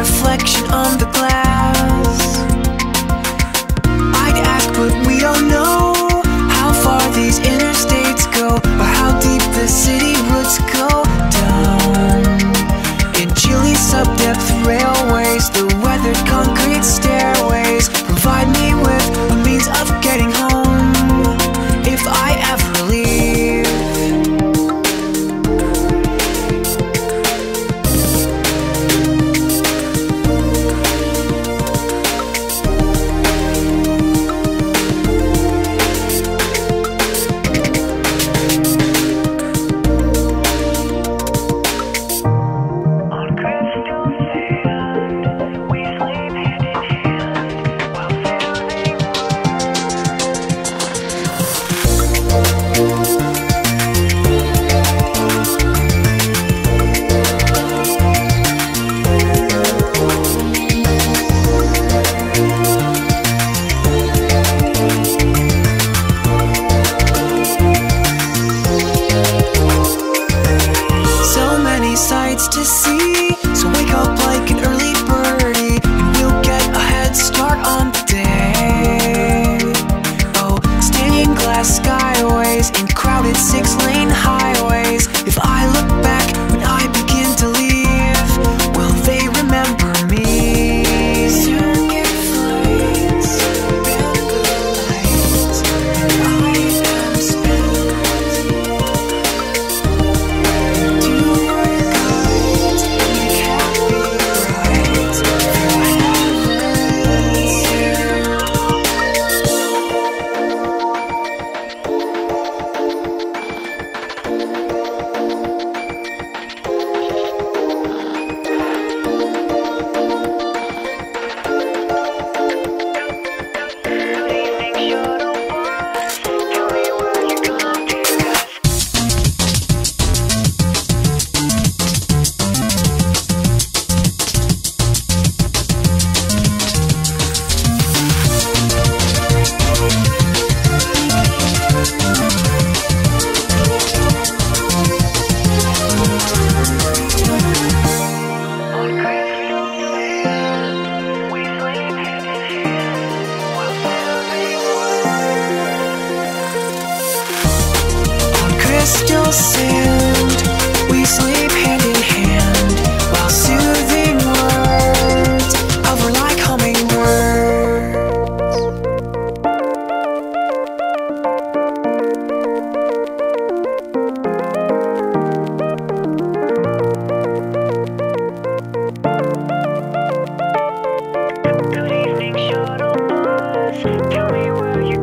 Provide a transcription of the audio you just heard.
reflection on the glass. to see. So wake up, play. Crystal sand. We sleep hand in hand while soothing words. Good evening, shuttle bus. Tell me where you're